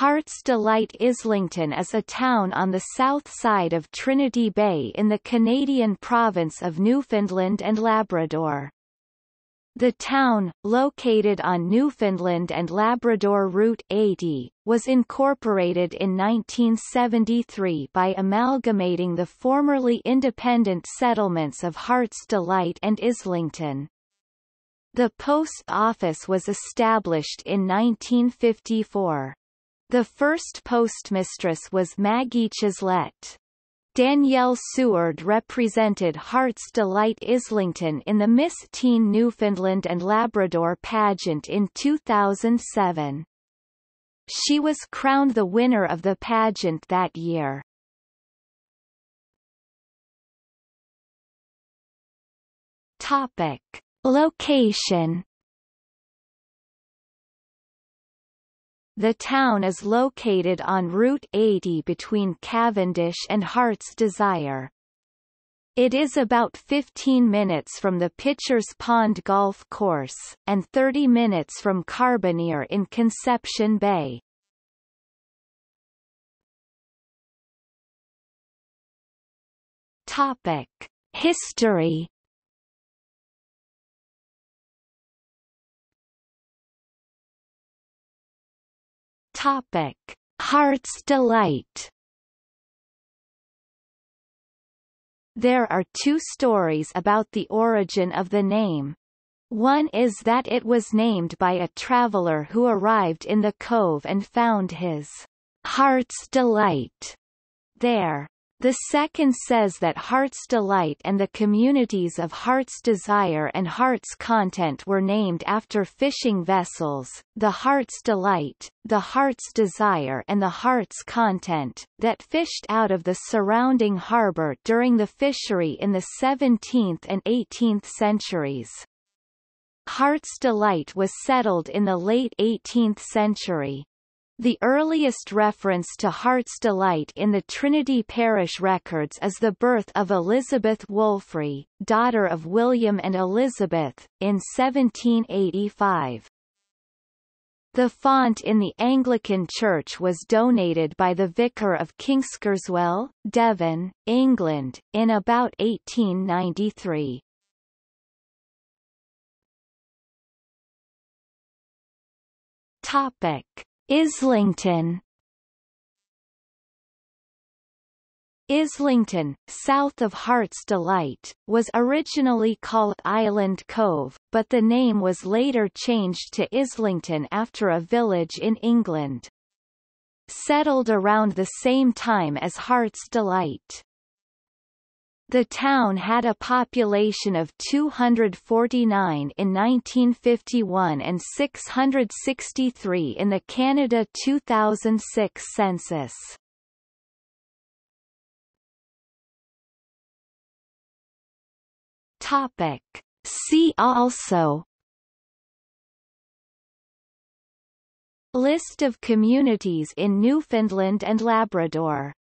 Heart's Delight Islington is a town on the south side of Trinity Bay in the Canadian province of Newfoundland and Labrador. The town, located on Newfoundland and Labrador Route 80, was incorporated in 1973 by amalgamating the formerly independent settlements of Heart's Delight and Islington. The post office was established in 1954. The first postmistress was Maggie Chislett. Danielle Seward represented Heart's Delight Islington in the Miss Teen Newfoundland and Labrador pageant in 2007. She was crowned the winner of the pageant that year. Topic. Location The town is located on Route 80 between Cavendish and Heart's Desire. It is about 15 minutes from the Pitchers Pond Golf Course, and 30 minutes from Carbonear in Conception Bay. Topic. History Topic: Heart's Delight. There are two stories about the origin of the name. One is that it was named by a traveler who arrived in the cove and found his Heart's Delight there. The second says that Heart's Delight and the communities of Heart's Desire and Heart's Content were named after fishing vessels, the Heart's Delight, the Heart's Desire and the Heart's Content, that fished out of the surrounding harbour during the fishery in the 17th and 18th centuries. Heart's Delight was settled in the late 18th century. The earliest reference to Heart's Delight in the Trinity Parish records is the birth of Elizabeth Wolfrey, daughter of William and Elizabeth, in 1785. The font in the Anglican Church was donated by the Vicar of Kingskerswell, Devon, England, in about 1893. Topic. Islington Islington, south of Heart's Delight, was originally called Island Cove, but the name was later changed to Islington after a village in England. Settled around the same time as Heart's Delight. The town had a population of 249 in 1951 and 663 in the Canada 2006 census. Topic. See also List of communities in Newfoundland and Labrador